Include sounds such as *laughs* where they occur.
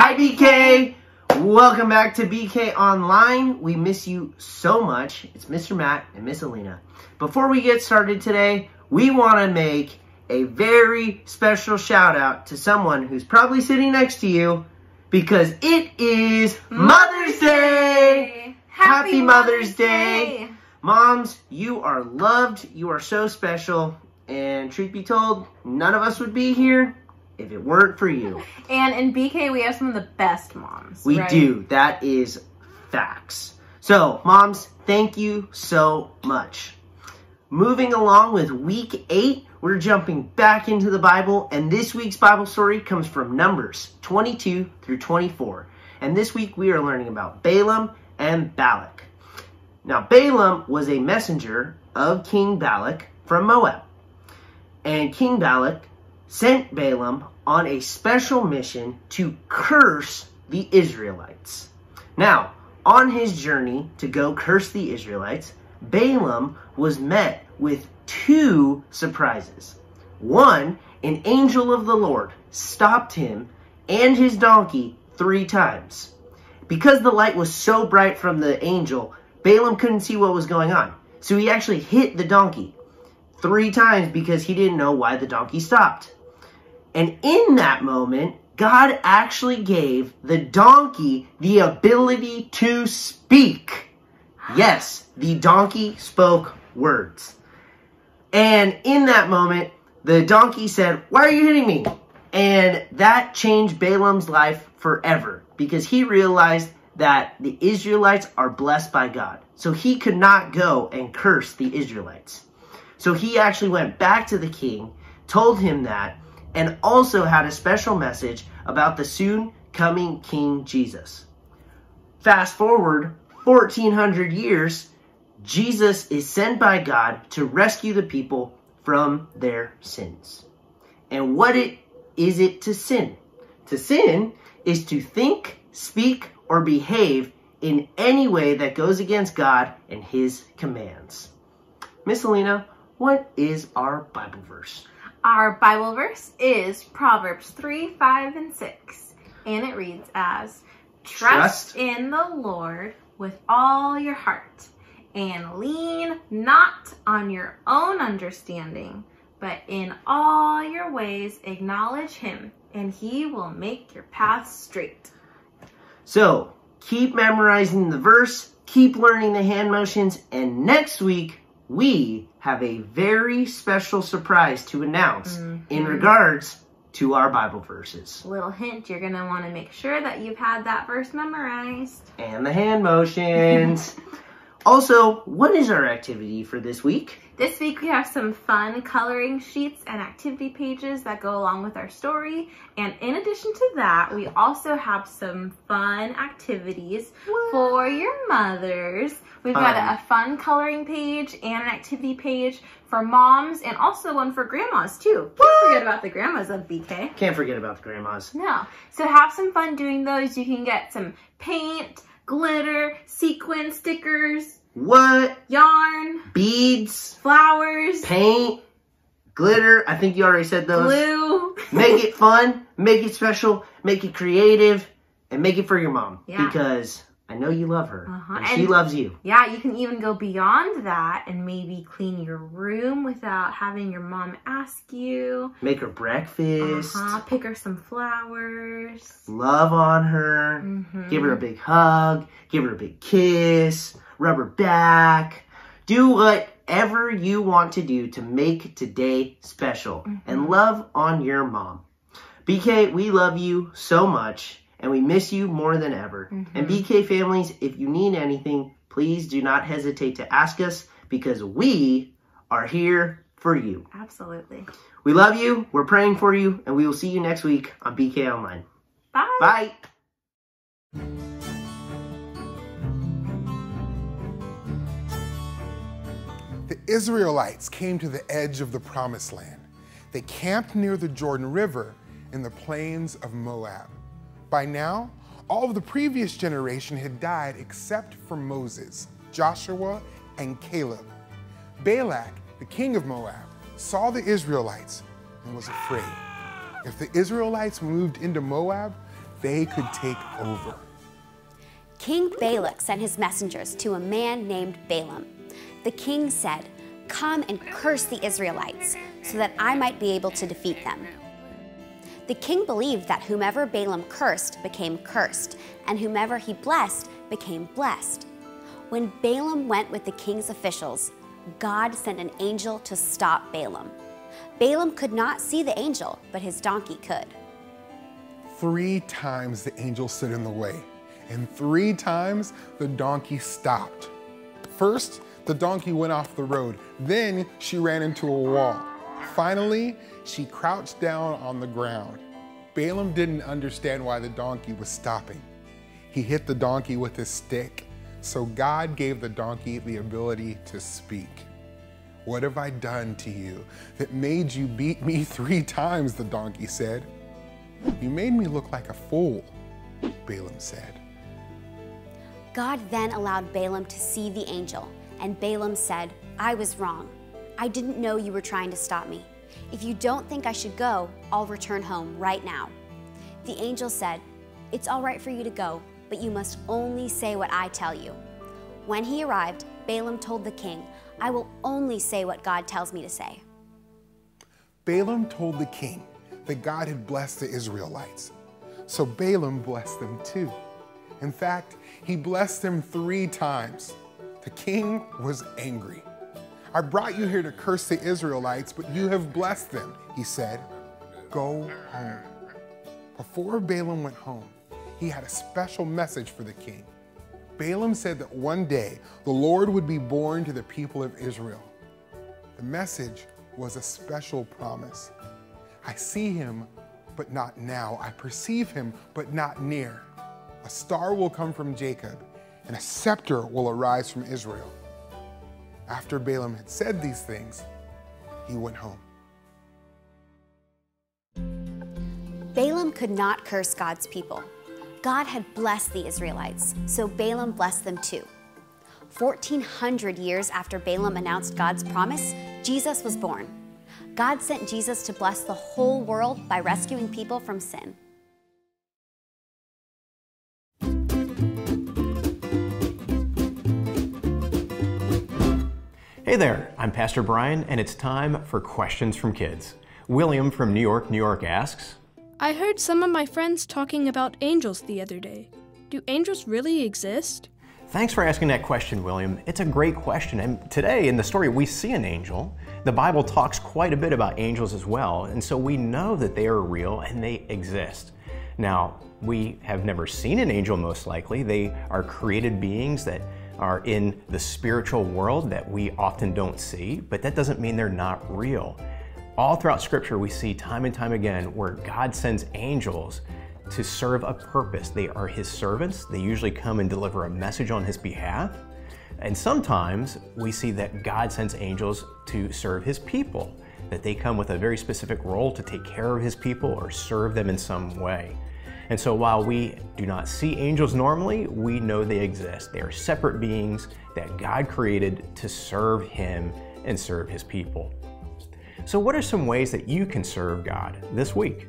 Hi, BK! Welcome back to BK Online. We miss you so much. It's Mr. Matt and Miss Alina. Before we get started today, we want to make a very special shout out to someone who's probably sitting next to you because it is Mother's Day! Happy Mother's Day! Moms, you are loved, you are so special, and truth be told, none of us would be here if it weren't for you. And in BK, we have some of the best moms. We right? do. That is facts. So, moms, thank you so much. Moving along with week eight, we're jumping back into the Bible, and this week's Bible story comes from Numbers 22 through 24. And this week we are learning about Balaam and Balak. Now, Balaam was a messenger of King Balak from Moab. And King Balak sent Balaam on a special mission to curse the Israelites. Now, on his journey to go curse the Israelites, Balaam was met with two surprises. One, an angel of the Lord stopped him and his donkey three times. Because the light was so bright from the angel, Balaam couldn't see what was going on. So he actually hit the donkey three times because he didn't know why the donkey stopped. And in that moment, God actually gave the donkey the ability to speak. Yes, the donkey spoke words. And in that moment, the donkey said, Why are you hitting me? And that changed Balaam's life forever because he realized that the Israelites are blessed by God. So he could not go and curse the Israelites. So he actually went back to the king, told him that, and also had a special message about the soon coming King Jesus. Fast forward 1400 years, Jesus is sent by God to rescue the people from their sins. And what it is it to sin? To sin is to think, speak, or behave in any way that goes against God and his commands. Miss Alina, what is our Bible verse? Our Bible verse is Proverbs 3, 5, and 6. And it reads as Trust, Trust. in the Lord with all your heart and lean not on your own understanding, but in all your ways acknowledge him, and he will make your paths straight. So keep memorizing the verse, keep learning the hand motions, and next week we have a very special surprise to announce mm-hmm. in regards to our Bible verses Little hint, you're going to want to make sure that you've had that verse memorized. and the hand motions. *laughs* also, what is our activity for this week? This week we have some fun coloring sheets and activity pages that go along with our story. And in addition to that, we also have some fun activities for your mothers. We've got a fun coloring page and an activity page for moms and also one for grandmas too. Can't forget about the grandmas of BK. Can't forget about the grandmas. No. So have some fun doing those. You can get some paint, glitter, sequin, stickers, What? yarn, Beads, flowers, paint, glitter. I think you already said those. glue. make it *laughs* fun, make it special, make it creative, and make it for your mom. Yeah. Because I know you love her. Uh-huh. And she loves you. Yeah, you can even go beyond that and maybe clean your room without having your mom ask you. Make her breakfast. Uh-huh. Pick her some flowers. Love on her. Mhm. Give her a big hug. Give her a big kiss. Rub her back. Do whatever you want to do to make today special. And love on your mom. BK, we love you so much. And we miss you more than ever. And mm-hmm. BK families, if you need anything, please do not hesitate to ask us because we are here for you. Absolutely. We love you. We're praying for you. And we will see you next week on BK Online. Bye. Bye. The Israelites came to the edge of the promised land. They camped near the Jordan River in the plains of Moab. By now, all of the previous generation had died except for Moses, Joshua, and Caleb. Balak, the king of Moab, saw the Israelites and was afraid. If the Israelites moved into Moab, they could take over. King Balak sent his messengers to a man named Balaam. The king said, Come and curse the Israelites, so that I might be able to defeat them. The king believed that whomever Balaam cursed became cursed, and whomever he blessed became blessed. When Balaam went with the king's officials, God sent an angel to stop Balaam. Balaam could not see the angel, but his donkey could. Three times the angel stood in the way, and three times the donkey stopped. First, the donkey went off the road. Then she ran into a wall. Finally, she crouched down on the ground. Balaam didn't understand why the donkey was stopping. He hit the donkey with his stick, so God gave the donkey the ability to speak. What have I done to you that made you beat me three times? The donkey said. You made me look like a fool, Balaam said. God then allowed Balaam to see the angel, and Balaam said, I was wrong. I didn't know you were trying to stop me. If you don't think I should go, I'll return home right now. The angel said, It's all right for you to go, but you must only say what I tell you. When he arrived, Balaam told the king, I will only say what God tells me to say. Balaam told the king that God had blessed the Israelites. So Balaam blessed them too. In fact, he blessed them three times. The king was angry. I brought you here to curse the Israelites, but you have blessed them, he said. Go home. Before Balaam went home, he had a special message for the king. Balaam said that one day the Lord would be born to the people of Israel. The message was a special promise. I see him, but not now. I perceive him, but not near. A star will come from Jacob, and a scepter will arise from Israel. After Balaam had said these things, he went home. Balaam could not curse God's people. God had blessed the Israelites, so Balaam blessed them too. 1400 years after Balaam announced God's promise, Jesus was born. God sent Jesus to bless the whole world by rescuing people from sin. Hey there, I'm Pastor Brian, and it's time for questions from kids. William from New York, New York asks I heard some of my friends talking about angels the other day. Do angels really exist? Thanks for asking that question, William. It's a great question. And today in the story, we see an angel. The Bible talks quite a bit about angels as well. And so we know that they are real and they exist. Now, we have never seen an angel, most likely. They are created beings that are in the spiritual world that we often don't see, but that doesn't mean they're not real. All throughout Scripture, we see time and time again where God sends angels to serve a purpose. They are His servants, they usually come and deliver a message on His behalf. And sometimes we see that God sends angels to serve His people, that they come with a very specific role to take care of His people or serve them in some way. And so while we do not see angels normally, we know they exist. They are separate beings that God created to serve Him and serve His people. So, what are some ways that you can serve God this week?